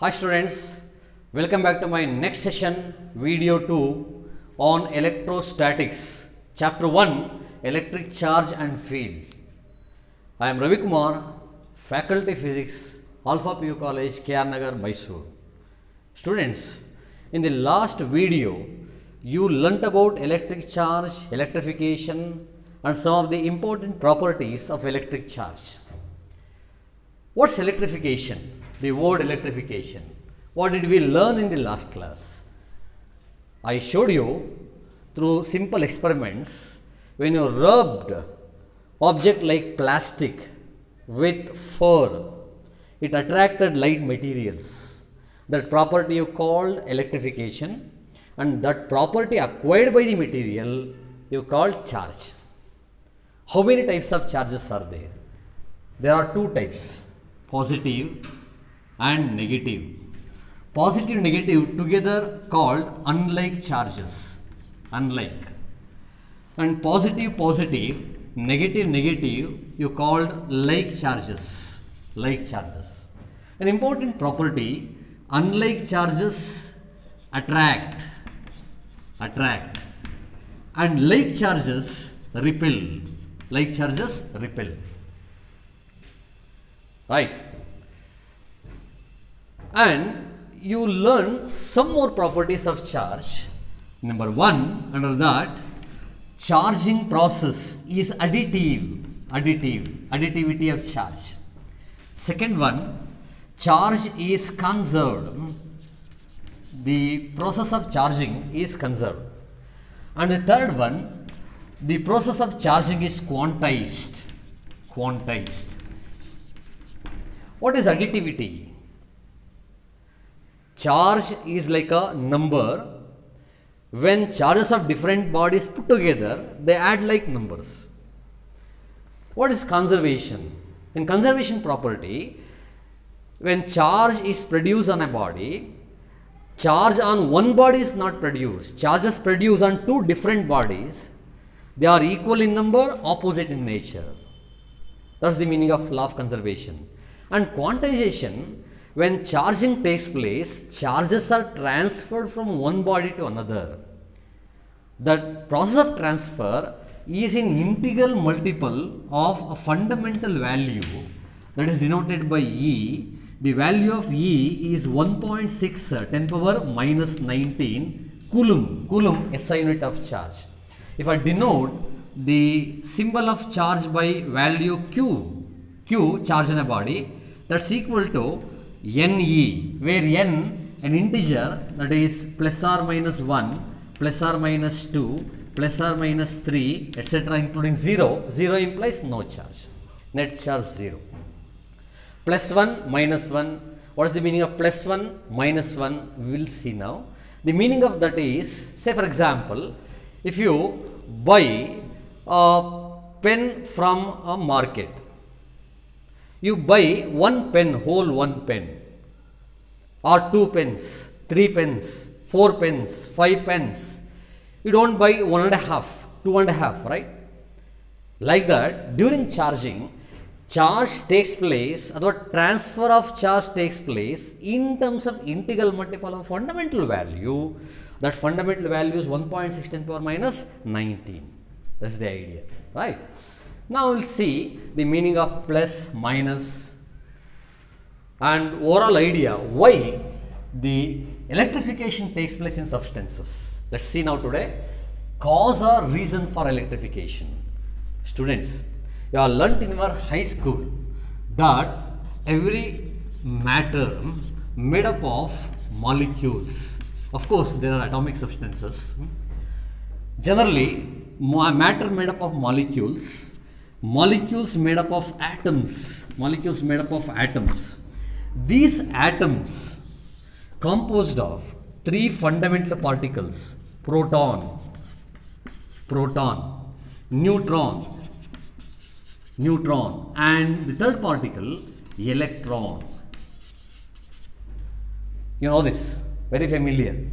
Hi students, welcome back to my next session, video 2 on electrostatics, chapter 1, electric charge and field. I am Ravi Kumar, faculty physics, Aalpha PU College, KR Mysore. Students, in the last video, you learnt about electric charge, electrification and some of the important properties of electric charge. What's electrification? The word electrification. What did we learn in the last class? I showed you through simple experiments when you rubbed object like plastic with fur, it attracted light materials. That property you called electrification and that property acquired by the material you called charge. How many types of charges are there? There are two types positive and negative. Positive negative together called unlike charges. Unlike. And positive positive, negative negative you called like charges. Like charges. An important property unlike charges attract attract and like charges repel like charges repel right and you learn some more properties of charge. Number 1 under that charging process is additive additive additivity of charge. Second one charge is conserved. The process of charging is conserved. And the third one the process of charging is quantized. Quantized. What is additivity charge is like a number. When charges of different bodies put together they add like numbers. What is conservation? In conservation property when charge is produced on a body charge on one body is not produced. Charges produced on two different bodies they are equal in number opposite in nature. That's the meaning of law of conservation. And quantization when charging takes place charges are transferred from one body to another. The process of transfer is an integral multiple of a fundamental value that is denoted by e. The value of e is 1.6 uh, 10 power minus 19 coulomb coulomb SI unit of charge. If I denote the symbol of charge by value q q charge in a body that's equal to ne where n an integer that is plus or minus 1 plus or minus 2 plus or minus 3 etc including 0 0 implies no charge net charge 0 plus 1 minus 1 what is the meaning of plus 1 minus 1 we will see now. The meaning of that is say for example if you buy a pen from a market you buy one pen whole one pen. Or two pens three pens four pens five pens. You don't buy one and a half two and a half right? Like that during charging charge takes place or transfer of charge takes place in terms of integral multiple of fundamental value. That fundamental value is 1.16 power minus 19 that's the idea right now we'll see the meaning of plus minus and overall idea why the electrification takes place in substances. Let's see now today. Cause or reason for electrification. Students you have learnt in your high school that every matter made up of molecules of course there are atomic substances. Generally matter made up of molecules molecules made up of atoms molecules made up of atoms. These atoms composed of three fundamental particles proton proton neutron neutron and the third particle electron. You know this very familiar.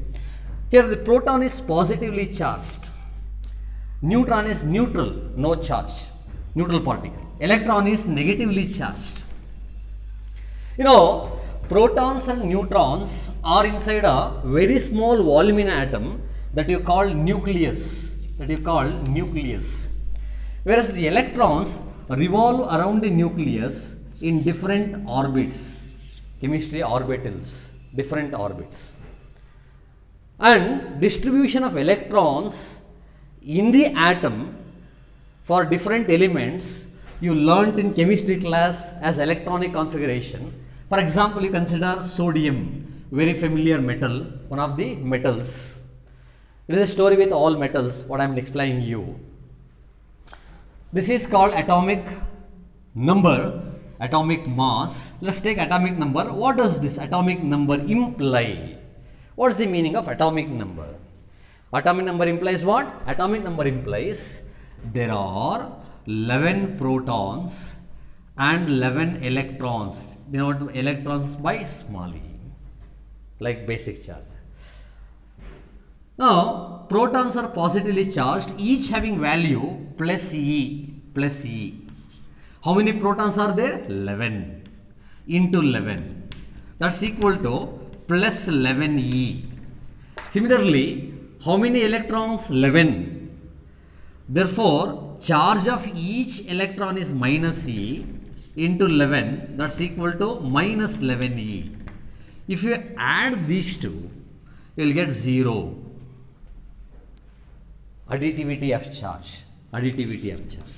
Here the proton is positively charged. Neutron is neutral no charge neutral particle electron is negatively charged you know protons and neutrons are inside a very small volume in atom that you call nucleus. That you call nucleus. Whereas the electrons revolve around the nucleus in different orbits. Chemistry orbitals, different orbits. And distribution of electrons in the atom for different elements you learnt in chemistry class as electronic configuration. For example, you consider sodium, very familiar metal, one of the metals. It is a story with all metals, what I am explaining you. This is called atomic number, atomic mass. Let's take atomic number. What does this atomic number imply? What is the meaning of atomic number? Atomic number implies what? Atomic number implies there are 11 protons and 11 electrons. Denote electrons by small e, like basic charge. Now, protons are positively charged, each having value plus E, plus E. How many protons are there? 11 into 11. That's equal to plus 11E. Similarly, how many electrons? 11. Therefore, charge of each electron is minus E into 11. That's equal to minus 11E. If you add these two, you will get 0 additivity of charge. Additivity of charge.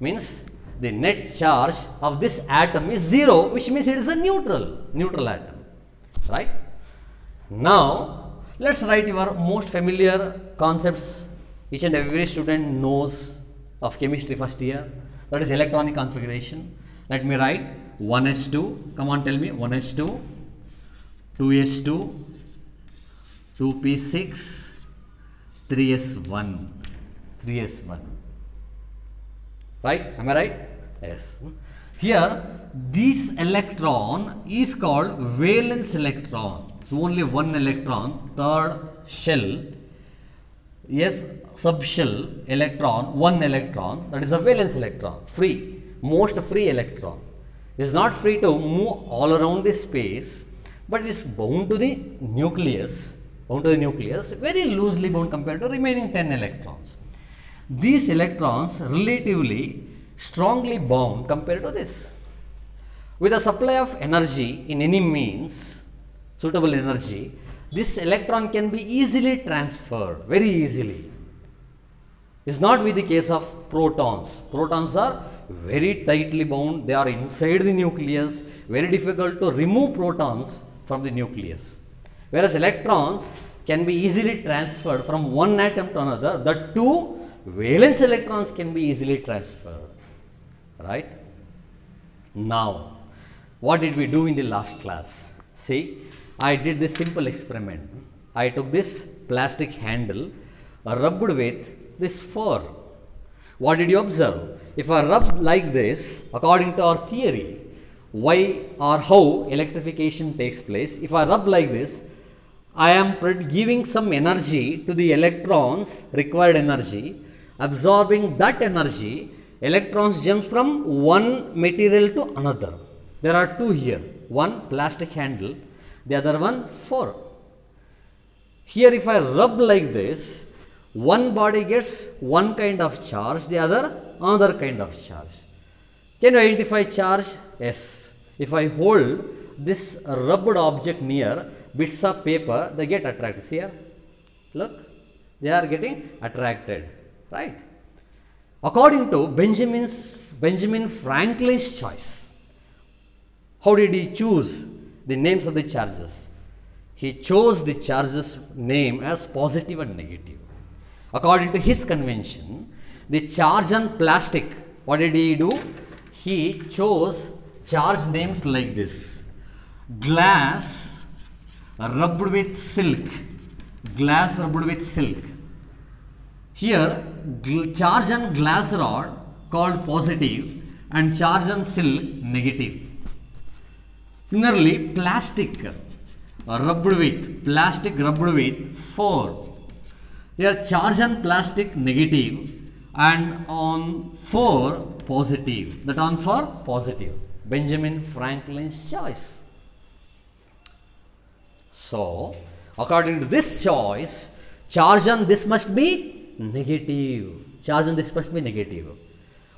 Means the net charge of this atom is 0 which means it is a neutral neutral atom. Right? Now let's write your most familiar concepts each and every student knows of chemistry first year. That is electronic configuration. Let me write 1s2 come on tell me 1s2 2s2 2p6 3s1 3s1 right? Am i right? Yes. Here this electron is called valence electron. So only one electron third shell yes subshell electron one electron that is a valence electron free most free electron is not free to move all around the space but is bound to the nucleus bound to the nucleus very loosely bound compared to remaining 10 electrons. These electrons relatively strongly bound compared to this. With a supply of energy in any means, suitable energy, this electron can be easily transferred, very easily. It's not with the case of protons. Protons are very tightly bound, they are inside the nucleus, very difficult to remove protons from the nucleus. Whereas electrons can be easily transferred from one atom to another. The two valence electrons can be easily transferred. Right? Now, what did we do in the last class? See, I did this simple experiment. I took this plastic handle, rubbed with this fur. What did you observe? If I rub like this, according to our theory, why or how electrification takes place, if I rub like this, I am giving some energy to the electrons, required energy, absorbing that energy, electrons jump from one material to another. There are two here, one plastic handle, the other one 4. Here if I rub like this, one body gets one kind of charge, the other another kind of charge. Can you identify charge? Yes. If I hold this rubbed object near, bits of paper, they get attracted. See here? Look, they are getting attracted, right? According to Benjamin's Benjamin Franklin's choice, how did he choose the names of the charges? He chose the charges name as positive and negative. According to his convention, the charge on plastic, what did he do? He chose charge names like this glass rubbed with silk glass rubbed with silk here charge on glass rod called positive and charge on silk negative similarly plastic rubbed with plastic rubbed with 4 here charge on plastic negative and on 4 positive that on for positive benjamin franklin's choice So, according to this choice, charge on this must be negative. Charge on this must be negative.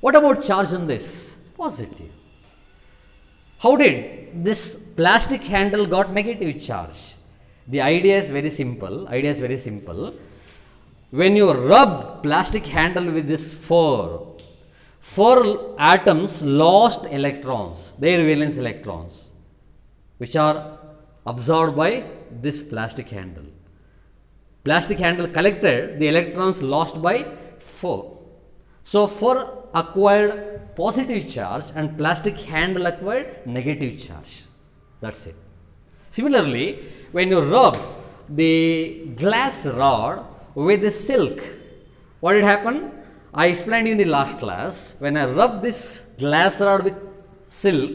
What about charge on this? Positive. How did this plastic handle got negative charge? The idea is very simple. Idea is very simple. When you rub plastic handle with this fur, four atoms lost electrons, their valence electrons, which are absorbed by this plastic handle. Plastic handle collected, the electrons lost by 4. So, 4 acquired positive charge and plastic handle acquired negative charge. That's it. Similarly, when you rub the glass rod with the silk, what did happen? I explained in the last class. When I rub this glass rod with silk,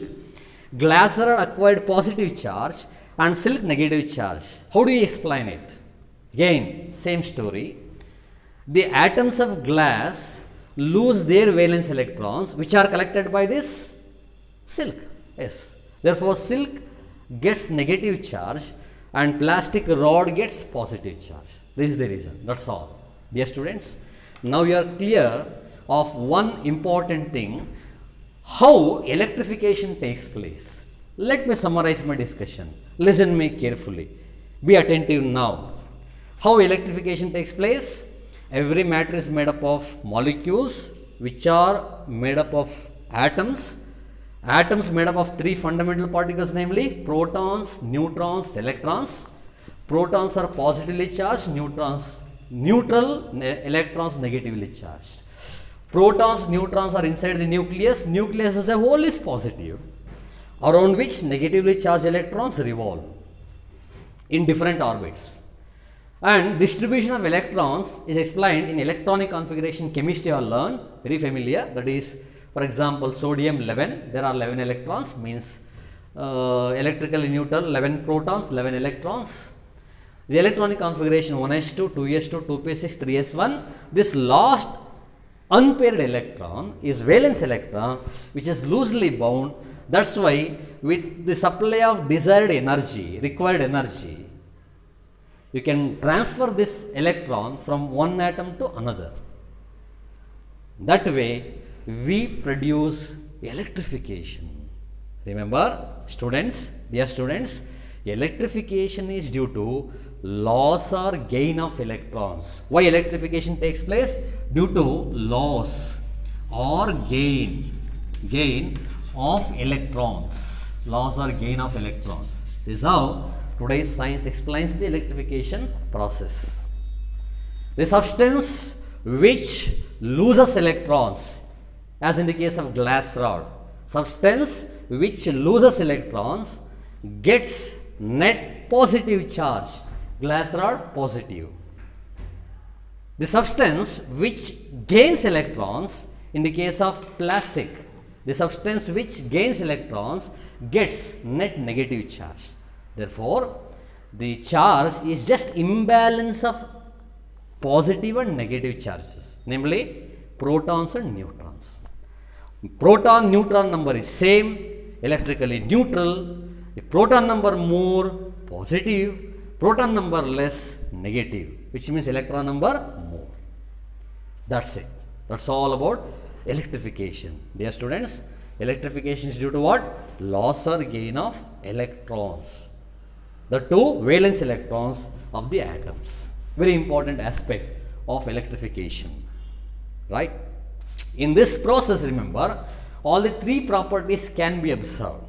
glass rod acquired positive charge and silk negative charge. How do you explain it? Again, same story. The atoms of glass lose their valence electrons which are collected by this silk. Yes. Therefore, silk gets negative charge and plastic rod gets positive charge. This is the reason. That's all. Dear students, now you are clear of one important thing how electrification takes place. Let me summarize my discussion. Listen me carefully. Be attentive now. How electrification takes place? Every matter is made up of molecules which are made up of atoms. Atoms made up of three fundamental particles namely protons, neutrons, electrons. Protons are positively charged, neutrons neutral, ne electrons negatively charged. Protons, neutrons are inside the nucleus. Nucleus as a whole is positive around which negatively charged electrons revolve in different orbits. And distribution of electrons is explained in electronic configuration chemistry or learn, very familiar. That is, for example, sodium 11, there are 11 electrons, means uh, electrically neutral, 11 protons, 11 electrons. The electronic configuration 1s2, 2s2, 2p6, 3s1. This last unpaired electron is valence electron, which is loosely bound that's why with the supply of desired energy, required energy, you can transfer this electron from one atom to another. That way, we produce electrification. Remember, students, dear students, electrification is due to loss or gain of electrons. Why electrification takes place? Due to loss or gain, gain of electrons, loss or gain of electrons. This is how today's science explains the electrification process. The substance which loses electrons, as in the case of glass rod, substance which loses electrons gets net positive charge, glass rod positive. The substance which gains electrons in the case of plastic the substance which gains electrons gets net negative charge. Therefore, the charge is just imbalance of positive and negative charges, namely protons and neutrons. Proton neutron number is same, electrically neutral. If proton number more positive, proton number less negative, which means electron number more. That's it. That's all about electrification. Dear students, electrification is due to what? Loss or gain of electrons. The two valence electrons of the atoms. Very important aspect of electrification. Right? In this process, remember, all the three properties can be observed.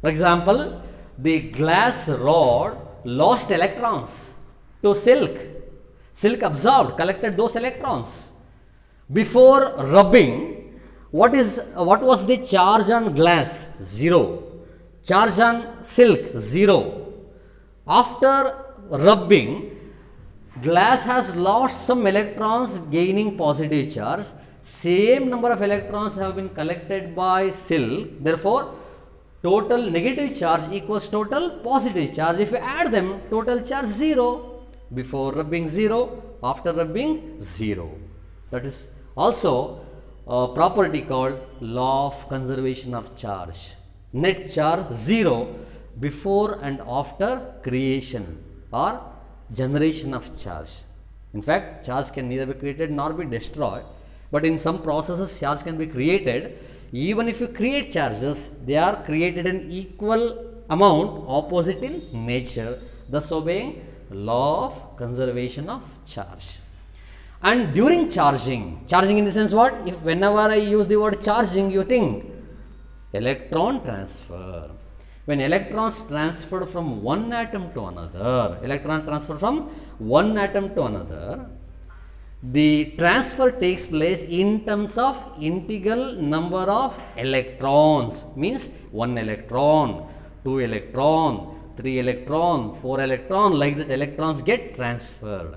For example, the glass rod lost electrons to silk. Silk absorbed, collected those electrons. Before rubbing, what is what was the charge on glass? Zero. Charge on silk? Zero. After rubbing, glass has lost some electrons gaining positive charge. Same number of electrons have been collected by silk. Therefore, total negative charge equals total positive charge. If you add them, total charge 0. Before rubbing 0, after rubbing 0. That is also a property called law of conservation of charge. Net charge 0 before and after creation or generation of charge. In fact, charge can neither be created nor be destroyed, but in some processes, charge can be created. Even if you create charges, they are created in equal amount, opposite in nature, thus obeying law of conservation of charge. And during charging, charging in the sense what? If whenever I use the word charging, you think electron transfer. When electrons transferred from one atom to another, electron transfer from one atom to another, the transfer takes place in terms of integral number of electrons. Means 1 electron 2 electron 3 electron 4 electron like that electrons get transferred.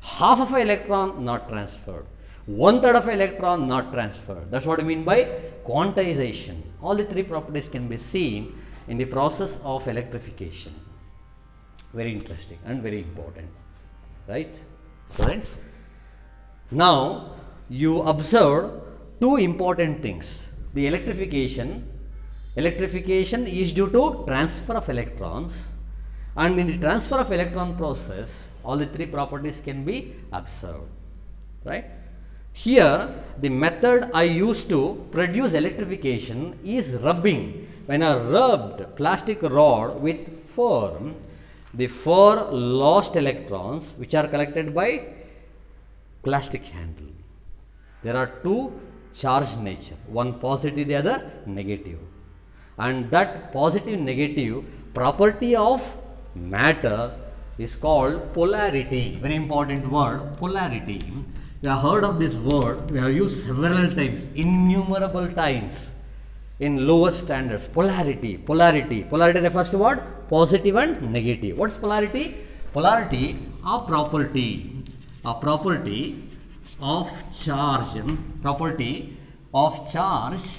Half of an electron not transferred. One third of an electron not transferred. That's what i mean by quantization. All the three properties can be seen in the process of electrification very interesting and very important right students now, you observed two important things. The electrification, electrification is due to transfer of electrons and in the transfer of electron process, all the three properties can be observed, right. Here, the method I use to produce electrification is rubbing. When I rubbed plastic rod with four, the four lost electrons which are collected by plastic handle. There are two charged nature, one positive, the other negative. And that positive negative property of matter is called polarity. Very important word, polarity. We have heard of this word, we have used several times, innumerable times in lower standards. Polarity, polarity. Polarity refers to what? Positive and negative. What's polarity? Polarity, a property a property of charge hmm? property of charge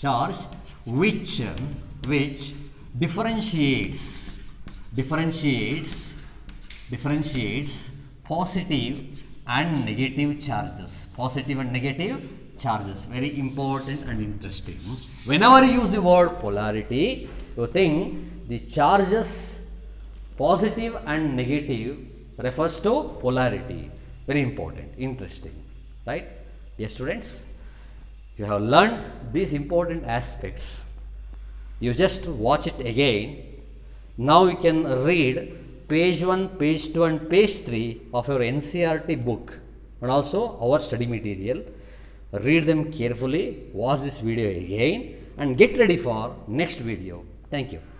charge which hmm? which differentiates differentiates differentiates positive and negative charges positive and negative charges very important and interesting whenever you use the word polarity you think the charges positive and negative refers to polarity. Very important, interesting, right? Yes, students, you have learned these important aspects. You just watch it again. Now you can read page 1, page 2 and page 3 of your NCERT book and also our study material. Read them carefully, watch this video again and get ready for next video. Thank you.